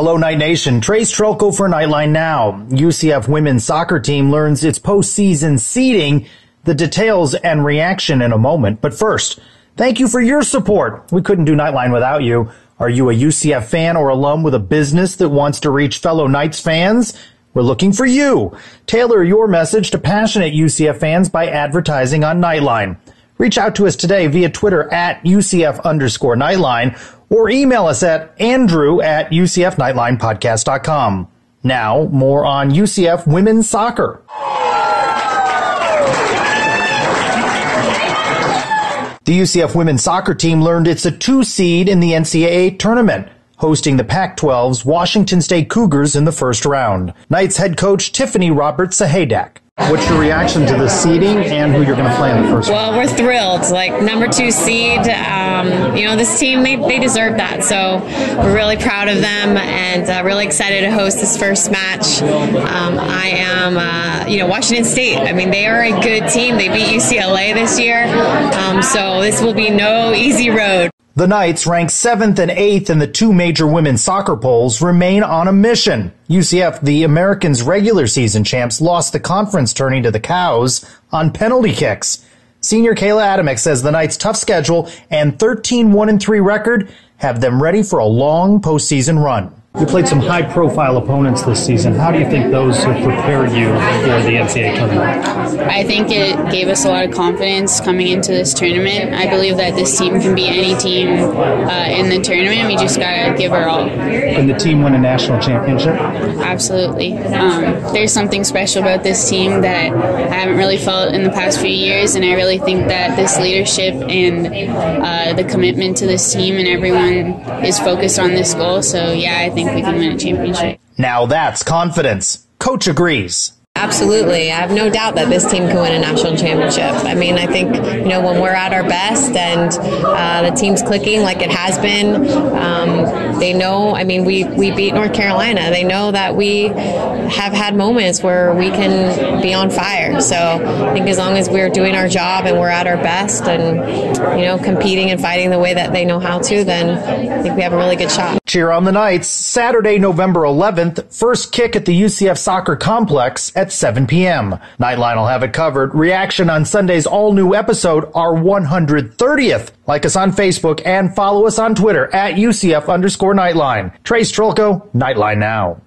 Hello, Knight Nation. Trace Trylko for Knightline Now. UCF women's soccer team learns its postseason seeding. The details and reaction in a moment. But first, thank you for your support. We couldn't do Knightline without you. Are you a UCF fan or alum with a business that wants to reach fellow Knights fans? We're looking for you. Tailor your message to passionate UCF fans by advertising on Knightline. Reach out to us today via Twitter at UCF underscore Knightline or email us at andrew at ucfknightlinepodcast.com. Now, more on UCF women's soccer. The UCF women's soccer team learned it's a two seed in the NCAA tournament, hosting the Pac-12's Washington State Cougars in the first round. Knights head coach Tiffany Roberts Sahaydak What's your reaction to the seeding and who you're going to play in the first? Well, we're thrilled. Like number two seed, um, you know, this team they, they deserve that. So we're really proud of them and uh, really excited to host this first match. Um, I am, uh, you know, Washington State. I mean, they are a good team. They beat UCLA this year, um, so this will be no easy road. The Knights, ranked seventh and eighth in the two major women's soccer polls, remain on a mission. UCF, the Americans' regular season champs, lost the conference turning to the Cows on penalty kicks. Senior Kayla Adamek says the Knights' tough schedule and 13-1-3 record have them ready for a long postseason run. You played some high profile opponents this season. How do you think those have prepared you for the NCAA tournament? I think it gave us a lot of confidence coming into this tournament. I believe that this team can be any team uh, in the tournament. We just got to give our all. Can the team win a national championship? Absolutely. Um, there's something special about this team that I haven't really felt in the past few years, and I really think that this leadership and uh, the commitment to this team and everyone is focused on this goal. So, yeah, I think think we can win a championship. Now that's confidence. Coach agrees. Absolutely. I have no doubt that this team can win a national championship. I mean, I think, you know, when we're at our best and uh, the team's clicking like it has been, um, they know, I mean, we, we beat North Carolina. They know that we have had moments where we can be on fire. So I think as long as we're doing our job and we're at our best and, you know, competing and fighting the way that they know how to, then I think we have a really good shot. Cheer on the Knights. Saturday, November 11th, first kick at the UCF Soccer Complex at 7 p.m. Knightline will have it covered. Reaction on Sunday's all new episode, our 130th. Like us on Facebook and follow us on Twitter at UCF underscore Knightline. Trace Trylko, Knightline Now.